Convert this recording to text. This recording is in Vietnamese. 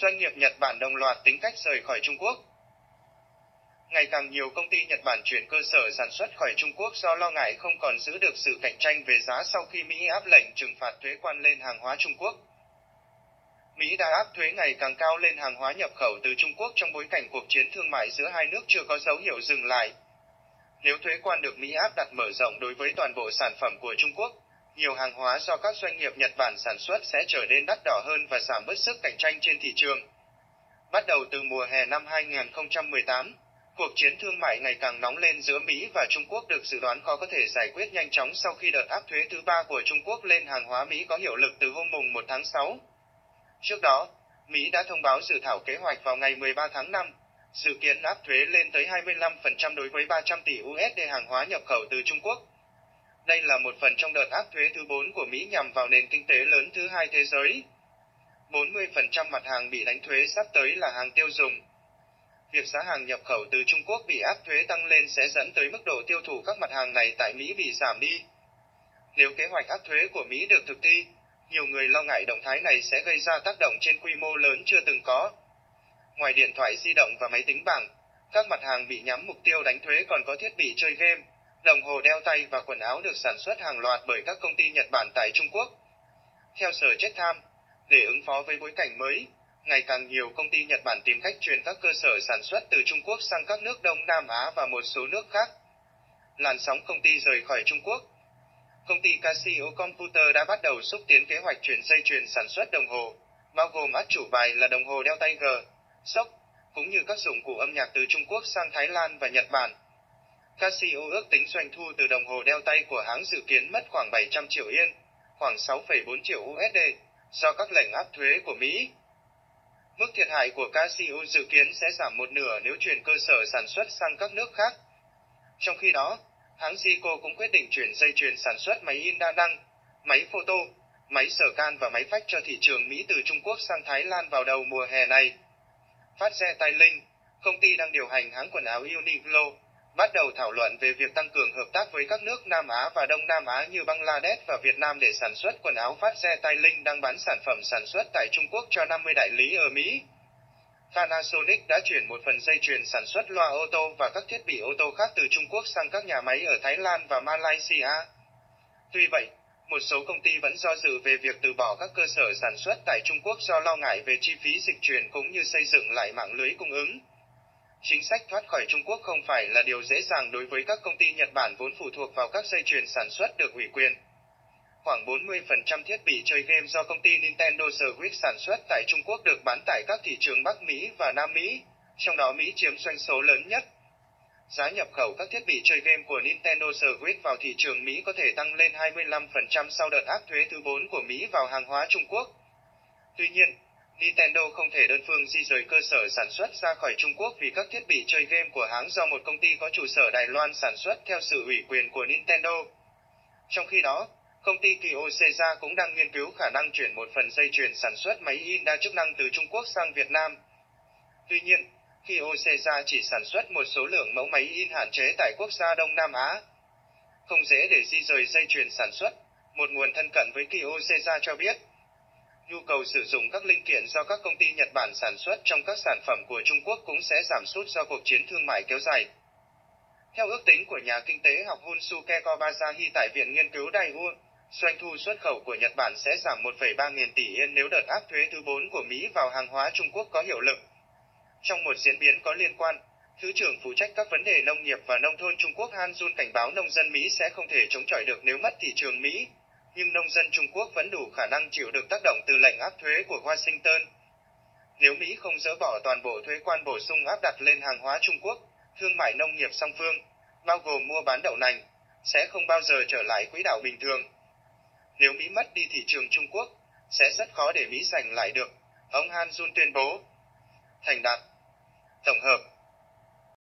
doanh nghiệp Nhật Bản đồng loạt tính cách rời khỏi Trung Quốc. Ngày càng nhiều công ty Nhật Bản chuyển cơ sở sản xuất khỏi Trung Quốc do lo ngại không còn giữ được sự cạnh tranh về giá sau khi Mỹ áp lệnh trừng phạt thuế quan lên hàng hóa Trung Quốc. Mỹ đã áp thuế ngày càng cao lên hàng hóa nhập khẩu từ Trung Quốc trong bối cảnh cuộc chiến thương mại giữa hai nước chưa có dấu hiệu dừng lại. Nếu thuế quan được Mỹ áp đặt mở rộng đối với toàn bộ sản phẩm của Trung Quốc, nhiều hàng hóa do các doanh nghiệp Nhật Bản sản xuất sẽ trở nên đắt đỏ hơn và giảm bớt sức cạnh tranh trên thị trường. Bắt đầu từ mùa hè năm 2018, cuộc chiến thương mại ngày càng nóng lên giữa Mỹ và Trung Quốc được dự đoán khó có thể giải quyết nhanh chóng sau khi đợt áp thuế thứ ba của Trung Quốc lên hàng hóa Mỹ có hiệu lực từ hôm mùng 1 tháng 6. Trước đó, Mỹ đã thông báo dự thảo kế hoạch vào ngày 13 tháng 5, dự kiến áp thuế lên tới 25% đối với 300 tỷ USD hàng hóa nhập khẩu từ Trung Quốc. Đây là một phần trong đợt áp thuế thứ 4 của Mỹ nhằm vào nền kinh tế lớn thứ hai thế giới. 40% mặt hàng bị đánh thuế sắp tới là hàng tiêu dùng. Việc giá hàng nhập khẩu từ Trung Quốc bị áp thuế tăng lên sẽ dẫn tới mức độ tiêu thụ các mặt hàng này tại Mỹ bị giảm đi. Nếu kế hoạch áp thuế của Mỹ được thực thi, nhiều người lo ngại động thái này sẽ gây ra tác động trên quy mô lớn chưa từng có. Ngoài điện thoại di động và máy tính bảng, các mặt hàng bị nhắm mục tiêu đánh thuế còn có thiết bị chơi game, đồng hồ đeo tay và quần áo được sản xuất hàng loạt bởi các công ty Nhật Bản tại Trung Quốc. Theo sở Chatham, để ứng phó với bối cảnh mới, ngày càng nhiều công ty Nhật Bản tìm cách chuyển các cơ sở sản xuất từ Trung Quốc sang các nước Đông Nam Á và một số nước khác. Làn sóng công ty rời khỏi Trung Quốc Công ty Casio Computer đã bắt đầu xúc tiến kế hoạch chuyển dây chuyền sản xuất đồng hồ, bao gồm át chủ bài là đồng hồ đeo tay G, sốc, cũng như các dụng cụ âm nhạc từ Trung Quốc sang Thái Lan và Nhật Bản. Casio ước tính doanh thu từ đồng hồ đeo tay của hãng dự kiến mất khoảng 700 triệu yên, khoảng 6,4 triệu USD, do các lệnh áp thuế của Mỹ. Mức thiệt hại của Casio dự kiến sẽ giảm một nửa nếu chuyển cơ sở sản xuất sang các nước khác. Trong khi đó, hãng Zico cũng quyết định chuyển dây chuyền sản xuất máy in đa năng, máy photo, máy sở can và máy phách cho thị trường Mỹ từ Trung Quốc sang Thái Lan vào đầu mùa hè này. Phát xe Tài Linh, công ty đang điều hành hãng quần áo Uniqlo, bắt đầu thảo luận về việc tăng cường hợp tác với các nước Nam Á và Đông Nam Á như Bangladesh và Việt Nam để sản xuất quần áo phát xe tay Linh đang bán sản phẩm sản xuất tại Trung Quốc cho 50 đại lý ở Mỹ. Panasonic đã chuyển một phần dây chuyền sản xuất loa ô tô và các thiết bị ô tô khác từ Trung Quốc sang các nhà máy ở Thái Lan và Malaysia. Tuy vậy, một số công ty vẫn do dự về việc từ bỏ các cơ sở sản xuất tại Trung Quốc do lo ngại về chi phí dịch chuyển cũng như xây dựng lại mạng lưới cung ứng. Chính sách thoát khỏi Trung Quốc không phải là điều dễ dàng đối với các công ty Nhật Bản vốn phụ thuộc vào các dây chuyền sản xuất được ủy quyền. Khoảng 40% thiết bị chơi game do công ty Nintendo Switch sản xuất tại Trung Quốc được bán tại các thị trường Bắc Mỹ và Nam Mỹ, trong đó Mỹ chiếm doanh số lớn nhất. Giá nhập khẩu các thiết bị chơi game của Nintendo Switch vào thị trường Mỹ có thể tăng lên 25% sau đợt áp thuế thứ 4 của Mỹ vào hàng hóa Trung Quốc. Tuy nhiên, Nintendo không thể đơn phương di rời cơ sở sản xuất ra khỏi Trung Quốc vì các thiết bị chơi game của hãng do một công ty có trụ sở Đài Loan sản xuất theo sự ủy quyền của Nintendo. Trong khi đó, Công ty Kyocera cũng đang nghiên cứu khả năng chuyển một phần dây chuyền sản xuất máy in đa chức năng từ Trung Quốc sang Việt Nam. Tuy nhiên, Kyocera chỉ sản xuất một số lượng mẫu máy in hạn chế tại quốc gia Đông Nam Á. Không dễ để di rời dây chuyền sản xuất, một nguồn thân cận với Kyocera cho biết. Nhu cầu sử dụng các linh kiện do các công ty Nhật Bản sản xuất trong các sản phẩm của Trung Quốc cũng sẽ giảm sút do cuộc chiến thương mại kéo dài. Theo ước tính của nhà kinh tế học Hunsuke Kobayashi tại Viện Nghiên cứu Daewoo, Doanh thu xuất khẩu của Nhật Bản sẽ giảm 1,3 nghìn tỷ yên nếu đợt áp thuế thứ 4 của Mỹ vào hàng hóa Trung Quốc có hiệu lực. Trong một diễn biến có liên quan, Thứ trưởng phụ trách các vấn đề nông nghiệp và nông thôn Trung Quốc Han Jun cảnh báo nông dân Mỹ sẽ không thể chống chọi được nếu mất thị trường Mỹ, nhưng nông dân Trung Quốc vẫn đủ khả năng chịu được tác động từ lệnh áp thuế của Washington. Nếu Mỹ không dỡ bỏ toàn bộ thuế quan bổ sung áp đặt lên hàng hóa Trung Quốc, thương mại nông nghiệp song phương, bao gồm mua bán đậu nành, sẽ không bao giờ trở lại quỹ đạo bình thường. Nếu Mỹ mất đi thị trường Trung Quốc, sẽ rất khó để Mỹ giành lại được, ông Han Jun tuyên bố. Thành đạt Tổng hợp